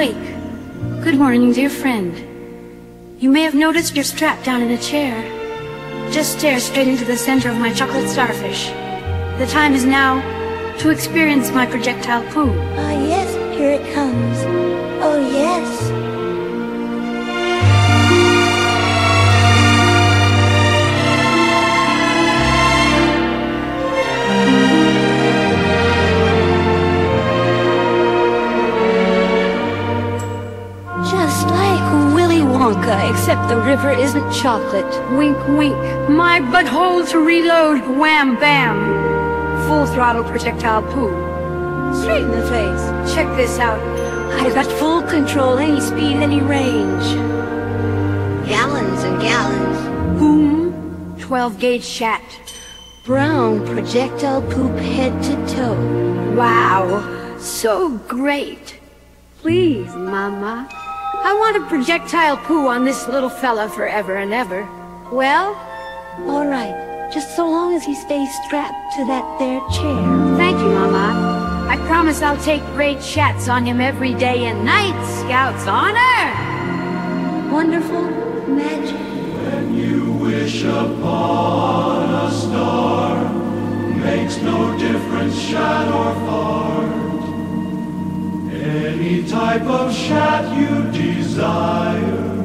awake. Good morning, dear friend. You may have noticed you're strapped down in a chair. Just stare straight into the center of my chocolate starfish. The time is now to experience my projectile poo. Ah, yes, here it comes. Oh, yes. Except the river isn't chocolate. Wink, wink. My butthole to reload. Wham, bam. Full throttle projectile poo. Straight in the face. Check this out. I've got full control, any speed, any range. Gallons and gallons. Boom. 12 gauge shat. Brown projectile poop head to toe. Wow. So great. Please, Mama. I want a projectile poo on this little fella forever and ever. Well, All right, just so long as he stays strapped to that there chair. thank you, Mama. I promise I'll take great shats on him every day and night. Scouts honor! Wonderful magic. When you wish upon a star, makes no difference, shat or fart. Any type of shat you desire,